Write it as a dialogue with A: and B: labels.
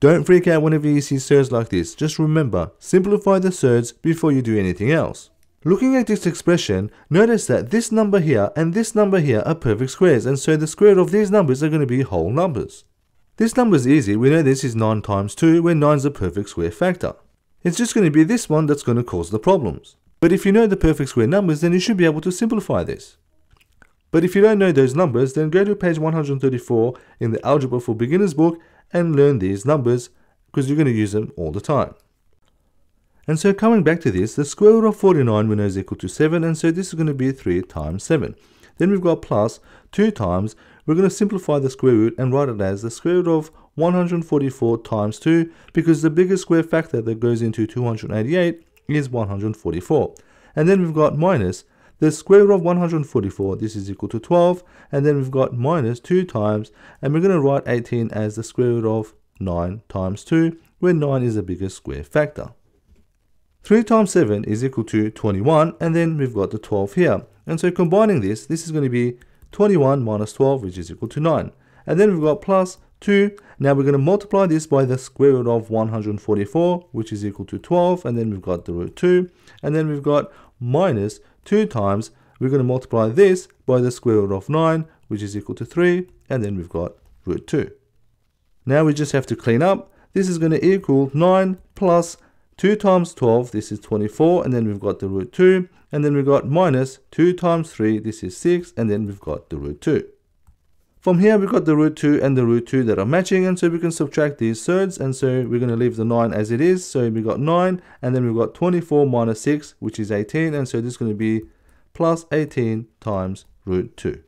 A: Don't freak out whenever you see surds like this. Just remember, simplify the surds before you do anything else. Looking at this expression, notice that this number here and this number here are perfect squares and so the square root of these numbers are going to be whole numbers. This number is easy, we know this is 9 times 2 where 9 is a perfect square factor. It's just going to be this one that's going to cause the problems. But if you know the perfect square numbers then you should be able to simplify this. But if you don't know those numbers then go to page 134 in the Algebra for Beginners book and learn these numbers because you're going to use them all the time. And so coming back to this, the square root of 49 we know is equal to 7, and so this is going to be 3 times 7. Then we've got plus 2 times, we're going to simplify the square root and write it as the square root of 144 times 2, because the biggest square factor that goes into 288 is 144. And then we've got minus the square root of 144, this is equal to 12, and then we've got minus 2 times, and we're going to write 18 as the square root of 9 times 2, where 9 is the biggest square factor. 3 times 7 is equal to 21 and then we've got the 12 here. And so combining this, this is going to be 21 minus 12 which is equal to 9. And then we've got plus 2. Now we're going to multiply this by the square root of 144 which is equal to 12 and then we've got the root 2. And then we've got minus 2 times, we're going to multiply this by the square root of 9 which is equal to 3 and then we've got root 2. Now we just have to clean up. This is going to equal 9 plus 2 times 12, this is 24, and then we've got the root 2, and then we've got minus 2 times 3, this is 6, and then we've got the root 2. From here, we've got the root 2 and the root 2 that are matching, and so we can subtract these surds, and so we're going to leave the 9 as it is, so we've got 9, and then we've got 24 minus 6, which is 18, and so this is going to be plus 18 times root 2.